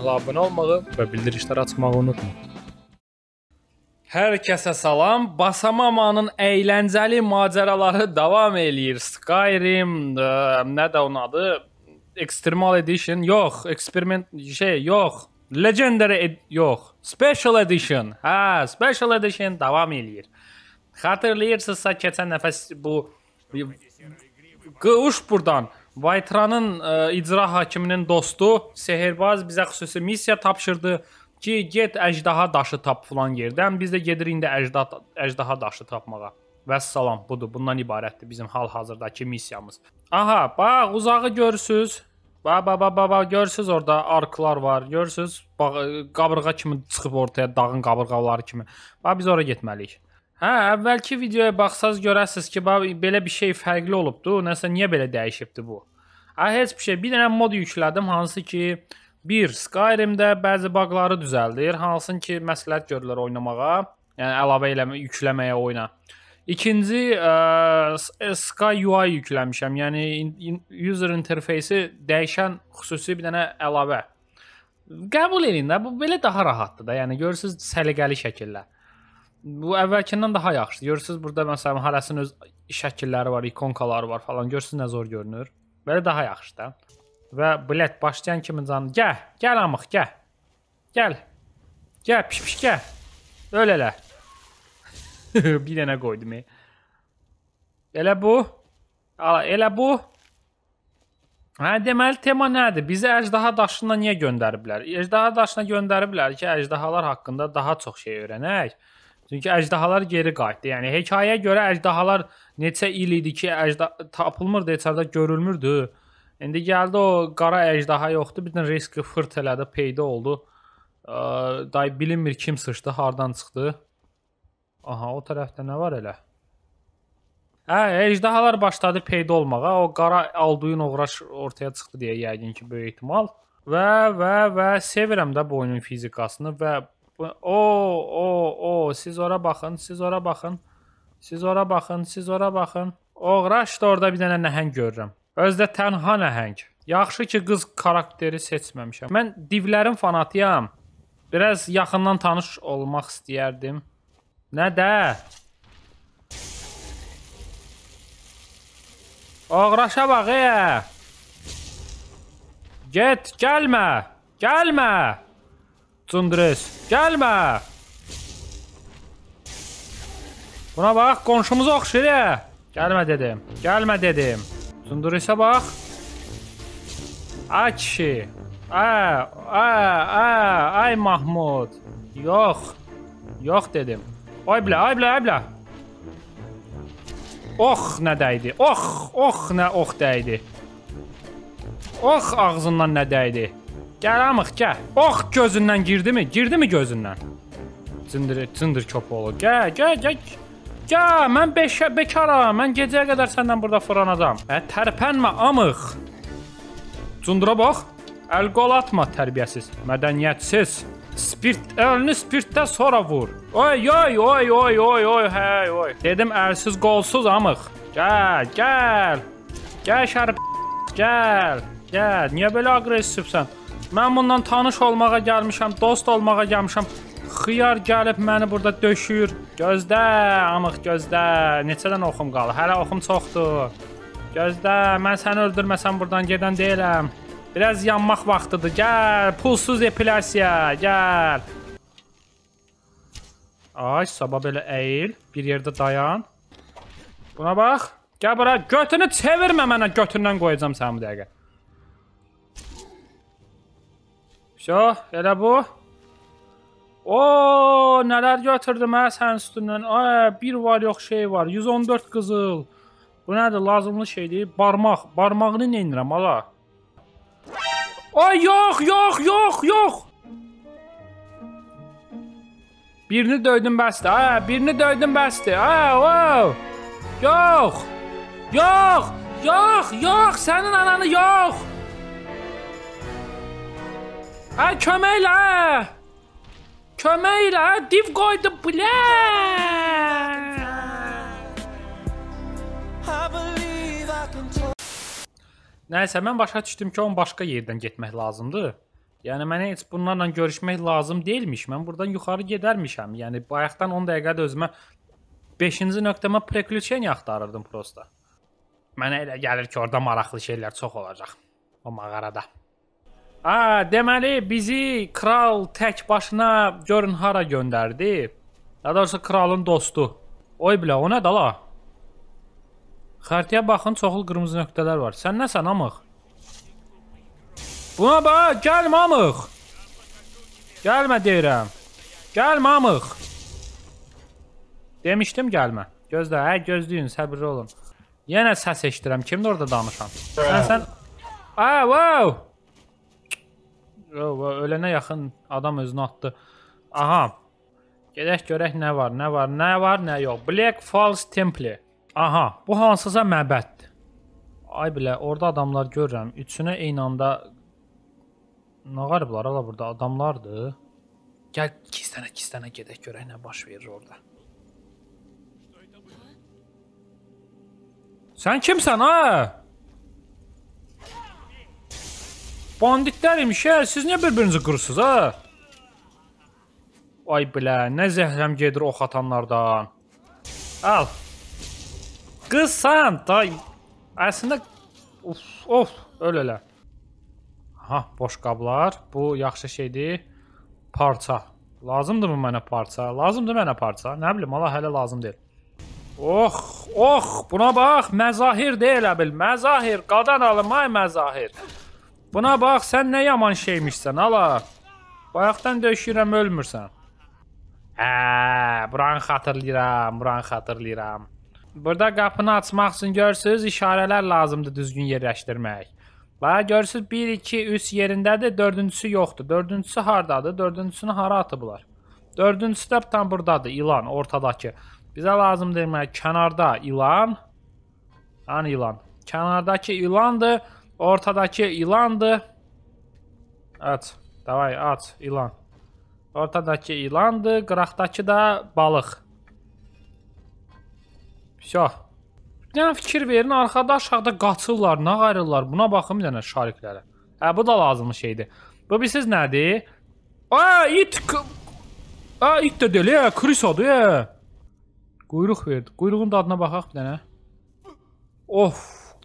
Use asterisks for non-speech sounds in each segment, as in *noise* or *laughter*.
kanala abunə olmağı və bildirişləri açmağı unutma. Hər kəsə salam. Basamamanın əyləncəli macəraları davam eləyir. Skyrim, ə, nə də onun adı? Extremal Edition. Yox, eksperiment şey, yox. Legendary ed yox. Special Edition. Hə, Special Edition davam eləyir. Xatırlayırsınızsa keçən nəfər bu Qış burdan Vaytranın ə, icra hakiminin dostu Sehirbaz bizə xüsusi missiya tapşırdı ki, get əjdaha daşı tap filan yerdən. Biz də gedirik indi əjdaha əjdaha daşı tapmağa. Vəssalam, budur. Bundan ibarətdir bizim hal-hazırdakı missiyamız. Aha, bax uzağı görürsüz. Bax, bax, bax, bax, bax görürsüz orada arklar var. Görürsüz? Bax qabırğa kimi çıxıb ortaya dağın qabırğaları kimi. Bax biz ora getməliyik. Hə, əvvəlki videoya baxsaz görərsiniz ki, bax belə bir şey fərqli olubdu. Nəsə niyə belə dəyişibdi bu? Hə, heç bir şey. Bir dənə mod yüklədim, hansı ki, bir Skyrim-də bəzi baqları düzəldir, hansın ki, məsləhət görürlər oynamağa, yəni əlavə eləmə, yükləməyə oyuna. İkinci ə, Sky UI yükləmişəm. Yəni user interfeysi dəyişən xüsusi bir dənə əlavə. Qəbul edin də, bu belə daha rahatdır da. Yəni görürsüz səliqəli şəkildə. Bu əvvəlkindən daha yaxşıdır. Görürsüz burada məsələn hərəsinin öz şəkilləri var, ikonkaları var falan. Görürsüz nə zor görünür. Belə daha yaxşıdır. Və bilet başlayan kimi canı gəl, gəl amıq, gəl. Gəl. Gəl, piş piş gəl. Öl elə. *laughs* bir dənə qoydum. Elə bu. Ala, elə bu. Hə, deməli tema nədir? Bizi əjdaha daşına niyə göndəriblər? Əjdaha daşına göndəriblər ki, əjdahalar haqqında daha çox şey öyrənək. Çünki əjdahalar geri qayıtdı. Yəni hekayəyə görə əjdahalar neçə il idi ki, əjda tapılmırdı, heç yerdə görülmürdü. İndi gəldi o qara əjdaha yoxdur. Birdən riski fırt elədi, peyda oldu. Day bilinmir kim sıçdı, hardan çıxdı. Aha, o tərəfdə nə var elə? Hə, əjdahalar başladı peyda olmağa. O qara alduyun oğraş ortaya çıxdı deyə yəqin ki, böyük ehtimal. Və və və sevirəm də bu oyunun fizikasını və O, o, o, siz ora baxın, siz ora baxın. Siz ora baxın, siz ora baxın. Oğraş da orada bir dənə nəhəng görürəm. Özdə tənha nəhəng. Yaxşı ki, qız karakteri seçməmişəm. Mən divlərin fanatıyam. Biraz yaxından tanış olmaq istəyərdim. Nə də? Oğraşa bax, e. Get, gəlmə. Gəlmə. Cundres. Gəlmə. Buna bax, qonşumuz oxşayır ya. Gəlmə dedim. Gəlmə dedim. Cundresə bax. Ay kişi. Ay, ay, ay, ay Mahmud. Yox. Yox dedim. Ay bilə, ay bilə, ay bilə. Ox nə dəydi? Ox, ox nə ox dəydi? Ox ağzından nə dəydi? Gəl amıq, gəl. Ox gözündən girdimi? Girdimi gözündən? Cındır, cındır köpoğlu. Gəl, gəl, gəl. Gəl, mən beşə bekaram. Mən gecəyə qədər səndən burada fırlanacam. Hə, tərpənmə amıq. Cundura bax. Əl qol atma tərbiyəsiz, mədəniyyətsiz. Spirt, əlini spirtdə sonra vur. Oy, oy, oy, oy, oy, oy, hey, oy. Dedim əlsiz, qolsuz amıq. Gəl, gəl. Gəl şərif, gəl. Gəl, niyə belə aqressivsən? Mən bundan tanış olmağa gəlmişəm, dost olmağa gəlmişəm. Xiyar gəlib məni burada döşür. Gözdə, amıq gözdə. Neçədən oxum qalır? Hələ oxum çoxdur. Gözdə, mən səni öldürməsəm burdan gedən deyiləm. Biraz yanmaq vaxtıdır. Gəl, pulsuz epilyasiya, gəl. Ay, sabah belə əyil, bir yerdə dayan. Buna bax. Gəl bura, götünü çevirmə mənə, götündən qoyacağam səni bu dəqiqə. Şo, elə bu. O, nələr götürdüm hə sənin üstündən. Ay, bir var yox şey var. 114 qızıl. Bu nədir? Lazımlı şeydir. Barmaq. Barmağını nə edirəm ala? Ay, yox, yox, yox, yox. Birini döydüm bəsdir. Ay, birini döydüm bəsdir. Ay, wow. Yox. Yox. Yox, yox, sənin ananı yox. Ay köməklə! Köməklə! Div qoydu, blyaa! Nəysə, mən başa düşdüm ki, onun başqa yerdən getmək lazımdır. Yəni mənə heç bunlarla görüşmək lazım deyilmiş. Mən burdan yuxarı gedərmişəm. Yəni bayaqdan 10 dəqiqədə özümə 5-ci nöqtəmə preklüçeniya axtarırdım prosta. Mənə elə gəlir ki, orada maraqlı şeylər çox olacaq o mağarada. A, deməli bizi kral tək başına görün hara göndərdi. Daha doğrusu kralın dostu. Oy bilə, o nədir la? Xəritəyə baxın, çoxlu qırmızı nöqtələr var. Sən nəsən amıq? Buna bax, gəlmə amıq. Gəlmə deyirəm. Gəlmə amıq. Demişdim gəlmə. Gözlə, hə, gözləyin, səbirli olun. Yenə səs eşidirəm. Kimdir orada danışan? Sən sən Aa, wow. Ölənə yaxın adam özünü atdı. Aha. Gedək görək nə var, nə var, nə var, nə yox. Black Falls Temple. Aha, bu hansısa məbəddir. Ay bilə, orada adamlar görürəm. Üçünə eyni anda nə qariblar ala burada adamlardır. Gəl gizlənə gizlənə gedək görək nə baş verir orada. Sən kimsən ha? Banditlər imiş ya, siz niyə bir-birinizi qırırsınız ha? Ay bilə, nə zəhrəm gedir ox atanlardan. Al. Qızsan, day. Əslində of, of, öl elə. Ha, boş qablar. Bu yaxşı şeydir. Parça. Lazımdırmı mənə parça? Lazımdır mənə parça. Nə bilim, Allah hələ lazım deyil. Ox, ox, buna bax, məzahir deyil bil. Məzahir, qadan alım ay məzahir. Buna bax, sən nə yaman şeymişsən, ala. Bayaqdan döşürəm, ölmürsən. Hə, buranı xatırlayıram, buranı xatırlayıram. Burada qapını açmaq üçün görürsüz, işarələr lazımdır düzgün yerləşdirmək. Bax, görürsüz 1 2 3 yerindədir, dördüncüsü yoxdur. Dördüncüsü hardadır? Dördüncüsünü hara atıblar? Dördüncüsü də tam burdadır, ilan ortadakı. Bizə lazımdır demək kənarda ilan. Hani ilan? Kənardakı ilandır, ortadakı ilandır. Aç. Davay aç ilan. Ortadakı ilandır, qıraqdakı da balıq. Vsyo. Bir dənə fikir verin, arxada aşağıda qaçırlar, nə qayırırlar. Buna baxın bir dənə şariklərə. Hə, bu da lazımlı şeydir. Bu bilsiz nədir? Aa, it. Aa, it də deyil, ya, Krisodur, ya. Quyruq verdi. Quyruğun dadına baxaq bir dənə. Of,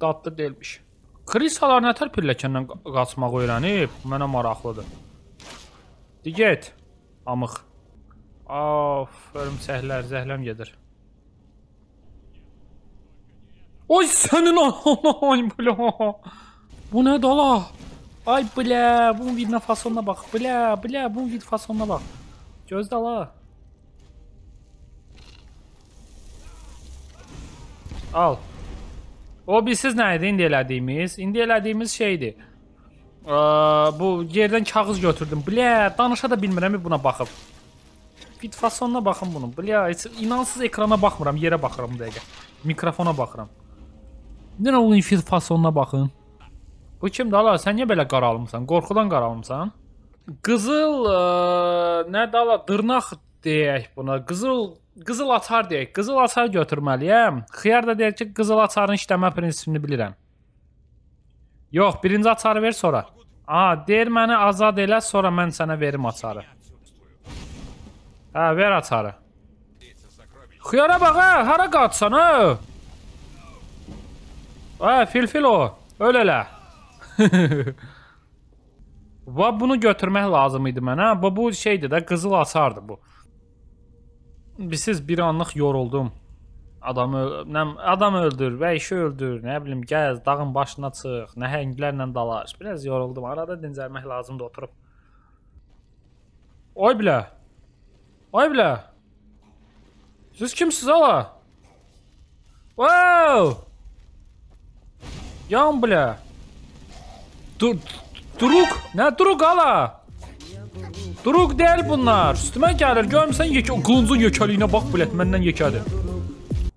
dadlı deyilmiş. Kristalar nətər pilləkəndən qaçmağı öyrənib? Mənə maraqlıdır. Di get. Amıq. Aferin səhlər, zəhləm gedir. Oy sənin ay bla. Bu nə dala? Ay bla, bunun bir fasonuna bax. Bla, bla, bunun bir fasonuna bax. Göz dala. Al. O bilsiz nə idi indi elədiyimiz? İndi elədiyimiz şeydir. Ə, bu yerdən kağız götürdüm. Blə, danışa da bilmirəm buna baxıb. Fit fasonuna baxın bunun. Blə, heç inansız ekrana baxmıram, yerə baxıram bu dəqiqə. Mikrofona baxıram. Nə olun fit fasonuna baxın. Bu kimdir ala? Sən niyə belə qaralmısan? Qorxudan qaralmısan? Qızıl ə, nə dala dırnaq deyək buna. Qızıl qızıl açar deyək. Qızıl açar götürməliyəm. Xiyar da deyir ki, qızıl açarın işləmə prinsipini bilirəm. Yox, birinci açarı ver sonra. A, deyir məni azad elə, sonra mən sənə verim açarı. Hə, ver açarı. Xiyara bax, hə, hara qaçsan, hə? Hə, filfil o. Öl elə. *laughs* Və bunu götürmək lazım idi mənə. Bu bu şeydir də, qızıl açardı bu. Bilsiz bir anlıq yoruldum. Adamı nə adam öldür, vəhşi öldür, nə bilim gəz, dağın başına çıx, nəhənglərlə dalaş. Biraz yoruldum. Arada dincəlmək lazımdır oturub. Oy bilə. Oy bilə. Siz kimsiz ala? Wow! Yan bilə. Dur, Duruk. Nə Duruk ala? Duruq deyil bunlar. Üstümə gəlir. Görmüsən yekə qılıncın yekəliyinə bax bilet məndən yekədir.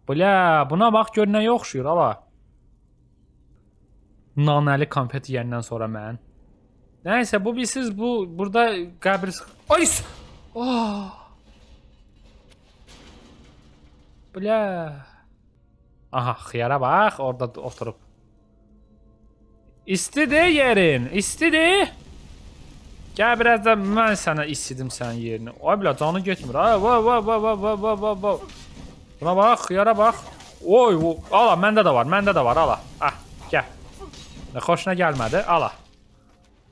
Bilə, buna bax gör nəyə oxşuyur ala. Nanəli konfet yeyəndən sonra mən. Nəysə bu bilsiz bu burada qəbir Ay! Oh! Ah! Bilə. Aha, xiyara bax, orada oturub. İstidir yerin, istidir. Gəl biraz da mən sənə istidim sənin yerini. Ay bilə canı getmir. Ay va va va va va va va va. Buna bax, yara bax. Oy, o, ala məndə də var, məndə də var, ala. Ah, gəl. Nə xoşuna gəlmədi, ala.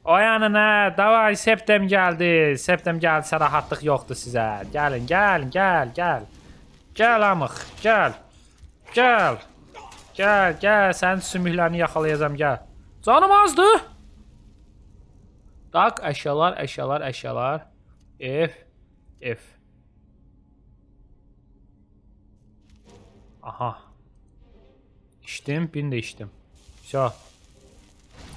Ay anana, davay septem gəldi. Septem gəlsə rahatlıq yoxdur sizə. Gəlin, gəlin, gəl, gəl. Gəl amıq, gəl. Gəl. Gəl, gəl, sənin sümüklərini yaxalayacağam, gəl. Canım azdı. Dark əşyalar, əşyalar, əşyalar. F, F. Aha. İçtim, birini də içdim. Vsyo.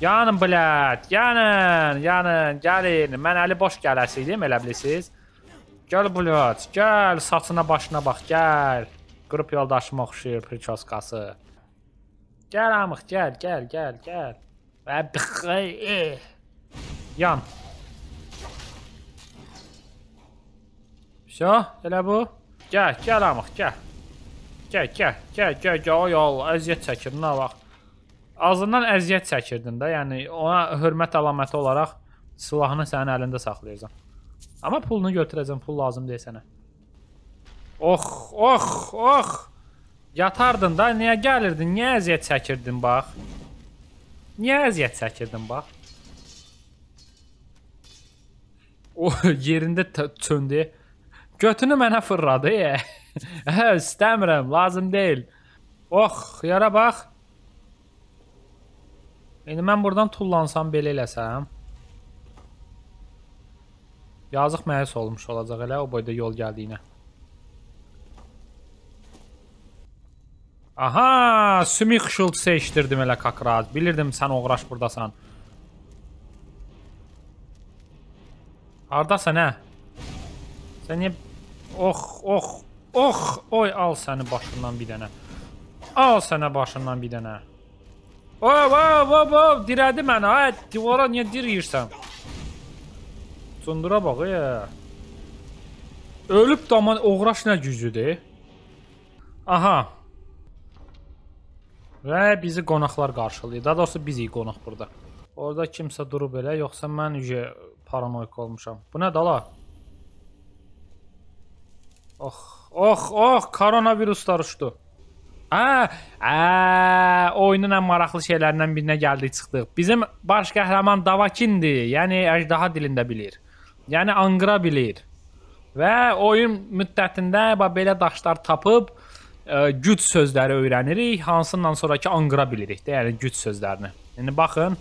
Yanın, blət, yanın, yanın, gəlin. Mən əli boş gələsiydim, elə bilirsiniz. Gəl, blət, gəl, saçına, başına bax, gəl. Qrup yoldaşıma oxşuyur priçoskası. Gəl, amıq, gəl, gəl, gəl, gəl. Və bıxı, eh. Yan. Vəsə, elə bu. Gəl, gəl amıq, gəl. Gəl, gəl, gəl, gəl, gəl, ay Allah, əziyyət çəkir, nə bax. Azından əziyyət çəkirdin də, yəni ona hörmət əlaməti olaraq silahını sənin əlində saxlayırsan. Amma pulunu götürəcəm, pul lazım deyil sənə. Ox, ox, ox. Yatardın da, niyə gəlirdin, niyə əziyyət çəkirdin bax? Niyə əziyyət çəkirdin bax? O *laughs* yerində t- çöndü. Götünü mənə fırladı. e. *laughs* Hə, istəmirəm, lazım deyil. Ox, yara bax. İndi mən buradan tullansam belə eləsəm. Yazıq məyus olmuş olacaq elə o boyda yol gəldiyinə. Aha, sümük xışıltısı eşidirdim elə kakraz. Bilirdim sən oğraş burdasan. Hardasan hə? Sən niyə Ox, ox, ox, oy al səni başından bir dənə. Al sənə başından bir dənə. Oy, oy, oy, oy, dirədi məni. Ay, divara niyə diriyirsən? Cundura bax, ya. Ölüb daman oğraş nə güclüdür? Aha. Və bizi qonaqlar qarşılayır. Daha doğrusu bizik qonaq burada. Orada kimsə durub elə, yoxsa mən ücə paranoik olmuşam. Bu nə dala? Ox, ox, ox, koronaviruslar uçdu. Hə, hə, oyunun ən maraqlı şeylərindən birinə gəldik çıxdıq. Bizim baş qəhrəman Davakindir, yəni əjdaha dilində bilir. Yəni anqıra bilir. Və oyun müddətində belə daşlar tapıb ə, güc sözləri öyrənirik, hansından sonrakı anqıra bilirik də, yəni güc sözlərini. İndi baxın.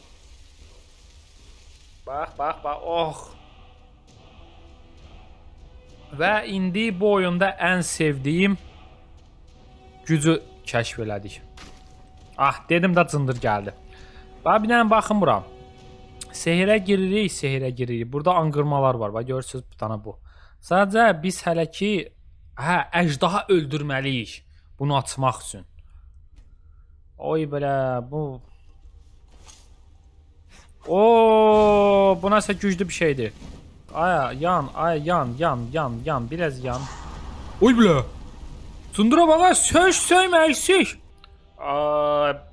Bax, bax, bax. Oh. Və indi bu oyunda ən sevdiyim gücü kəşf elədik. Ah, dedim də cındır gəldi. Bax bir dənə baxın bura. Sehirə giririk, sehirə giririk. Burada anqırmalar var. Bax görürsüz bir dənə bu. Sadəcə biz hələ ki hə, əjdaha öldürməliyik bunu açmaq üçün. Oy belə bu Oo, bu nəsə güclü bir şeydir. Ay, yan, ay, yan, yan, yan, yan, biraz yan. Oy belə. Sundura baxa, söş söymə eksik.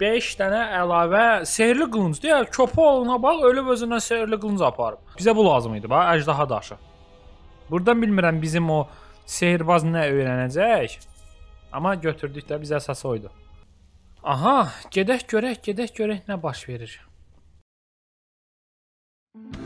5 dənə əlavə sehrli qılınc. Deyə köpoğuna bax, ölüb özündən sehrli qılınc aparıb. Bizə bu lazım idi, bax, əjdaha daşı. Burdan bilmirəm bizim o sehirbaz nə öyrənəcək. Amma götürdük də bizə əsas oydu. Aha, gedək görək, gedək görək nə baş verir. Mm-hmm.